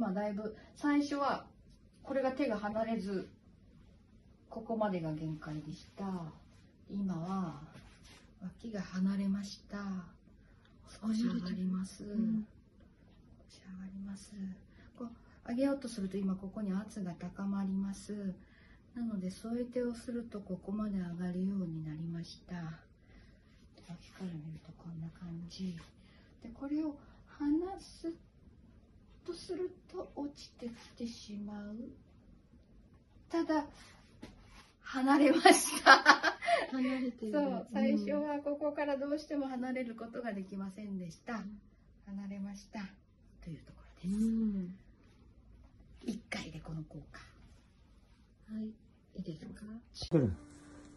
今だいぶ最初はこれが手が離れずここまでが限界でした。今は脇が離れました。少し上がります、ん少し上がります。こう上げようとすると今ここに圧が高まります。なので添え手をするとここまで上がるようになりました。脇から見るとこんな感じ。でこれを離すとすると落ちてきてしまう。ただ離れました。離れてる。そう最初はここからどうしても離れることができませんでした。離れました。というところうです。ん。1回でこの効果。はい。いいですか？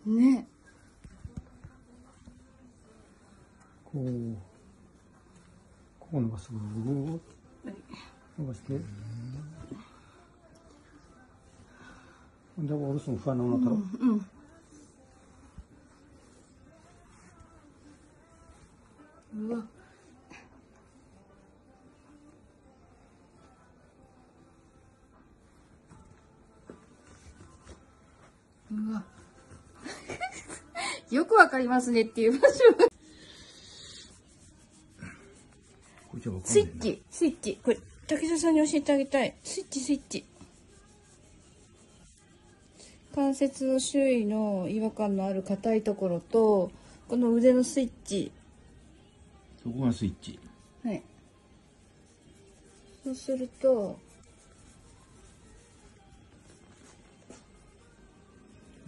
ね。こうここ伸ばす。ぐーっ伸ばしてじゃあ下ろすの不安なの？だろうん。うわ。うわ。よくわかりますねっていう場所スイッチスイッチこれ竹田さんに教えてあげたい。スイッチスイッチ。関節の周囲の違和感のある硬いところとこの腕のスイッチ。そこがスイッチ。はい。そうすると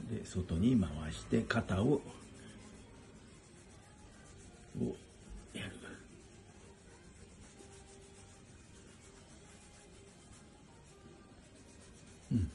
で外に回して肩ををうん